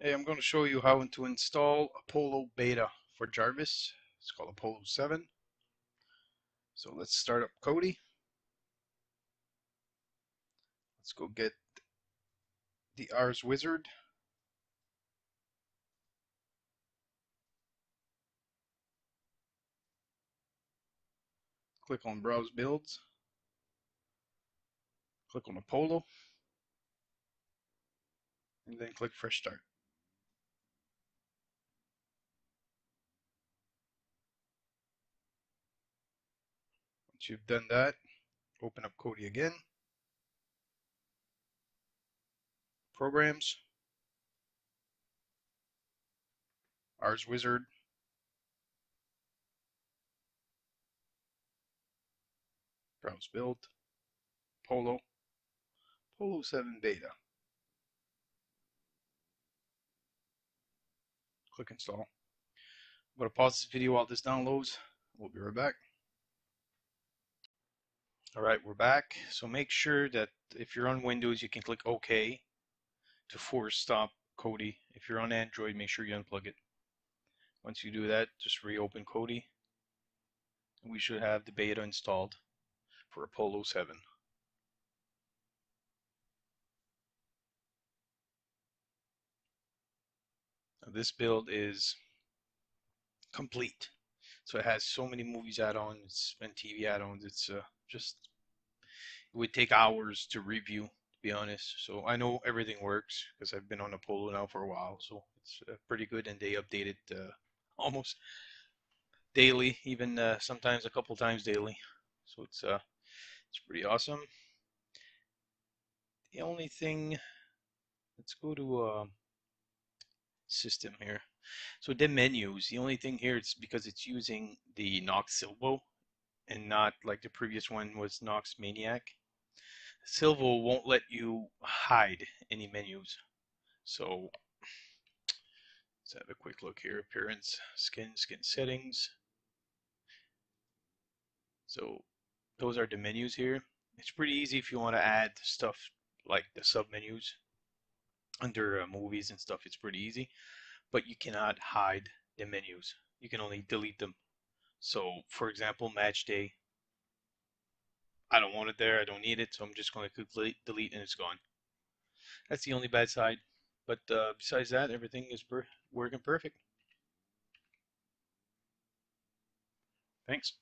Hey, I'm going to show you how to install Apollo Beta for Jarvis. It's called Apollo 7. So let's start up Kodi. Let's go get the Ares Wizard. Click on Browse Builds. Click on Apollo. And then click Fresh Start. Once you've done that, open up Kodi again. Programs. Ares Wizard. Browse build. Polo. Polo 7 beta. Click install. I'm going to pause this video while this downloads. We'll be right back. All right, we're back. So make sure that if you're on Windows, you can click OK to force stop Kodi. If you're on Android, make sure you unplug it. Once you do that, just reopen Kodi. We should have the beta installed for Apollo 7. Now this build is complete. So it has so many movies add-ons and TV add-ons. It's uh, just it would take hours to review to be honest. So I know everything works because I've been on Apollo now for a while so it's uh, pretty good and they update it uh, almost daily even uh, sometimes a couple times daily. So it's uh it's pretty awesome. The only thing let's go to uh, system here. So the menus the only thing here it's because it's using the Nox Silvo and not like the previous one was Nox Maniac. Silvo won't let you hide any menus. So let's have a quick look here. Appearance, skin, skin settings. So those are the menus here. It's pretty easy if you want to add stuff like the sub menus under uh, movies and stuff. It's pretty easy, but you cannot hide the menus. You can only delete them so, for example, match day. I don't want it there. I don't need it. So I'm just going to click delete and it's gone. That's the only bad side. But uh, besides that, everything is per working perfect. Thanks.